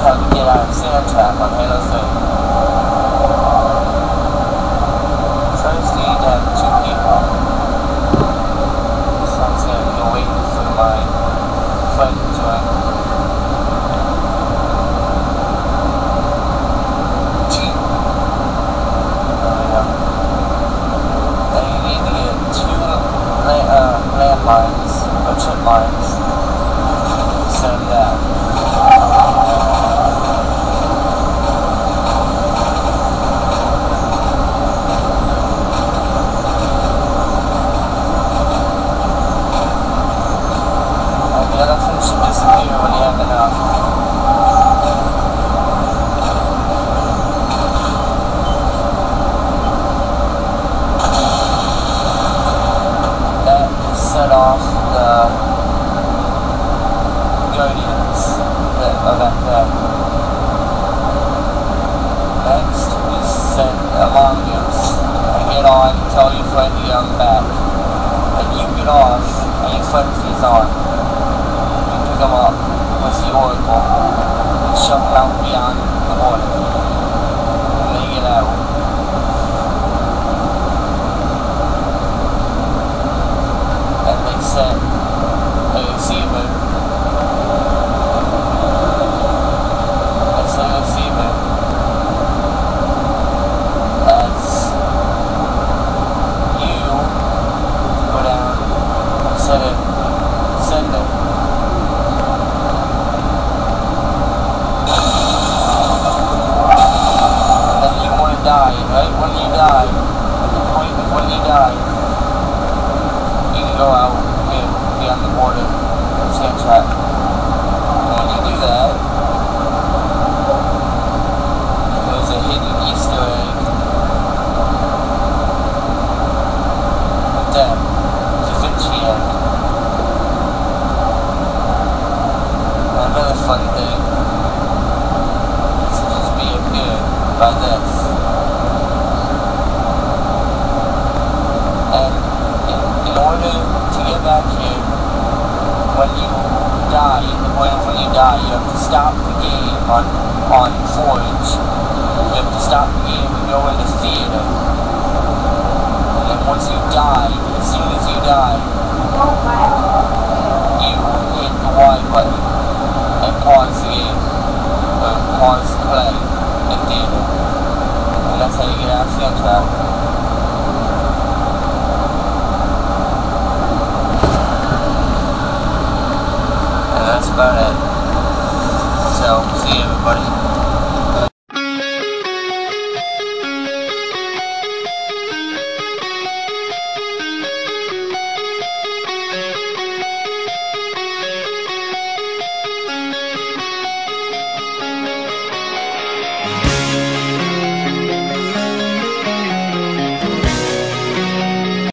how to get out of Sandtrap on Halo 3. First you need to have two people. So I'm gonna be waiting for my friend to join. You need to get two or trip mines. Send that. And the elephant should disappear when you have enough. That set off the guardians that are back there. Next, you send a Mongoose and get on, tell your friend to get on back. And you get off, and your friend stays on. You pick them up with the Oracle and shove them out beyond the water. And they get out. And they set a receiver. They set a receiver as you go down and set it, send it. And then you want to die, right? When you die, at the point of when you die, you can go out here beyond the border of Sandtrap. And when you do that, there's a hidden Easter egg them, Da Vinci egg. Another fun thing is to just be appeared by this. You die, when, when you die, you have to stop the game on, on Forge. You have to stop the game and go into theater. And then once you die, as soon as you die, you hit the Y button and pause the game. Or pause play in theater. And that's how you get out of Sandtrap. And that's about it. So, see you everybody.